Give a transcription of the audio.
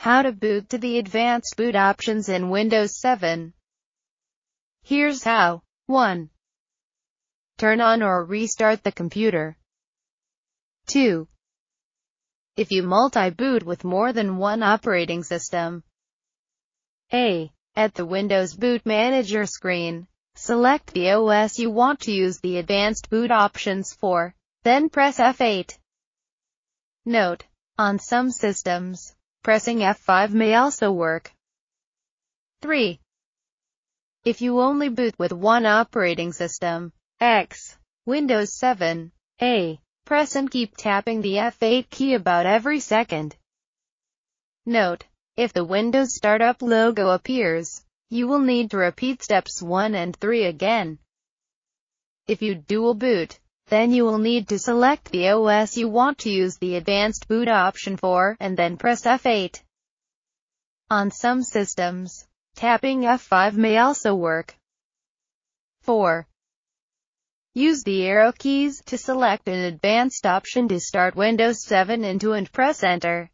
How to boot to the advanced boot options in Windows 7. Here's how. 1. Turn on or restart the computer. 2. If you multi-boot with more than one operating system. A. At the Windows Boot Manager screen, select the OS you want to use the advanced boot options for, then press F8. Note: On some systems, pressing F5 may also work. 3. If you only boot with one operating system, X, Windows 7, A, press and keep tapping the F8 key about every second. Note: If the Windows Startup logo appears, you will need to repeat steps 1 and 3 again. If you dual boot, then you will need to select the OS you want to use the advanced boot option for, and then press F8. On some systems, tapping F5 may also work. 4. Use the arrow keys to select an advanced option to start Windows 7 into and press Enter.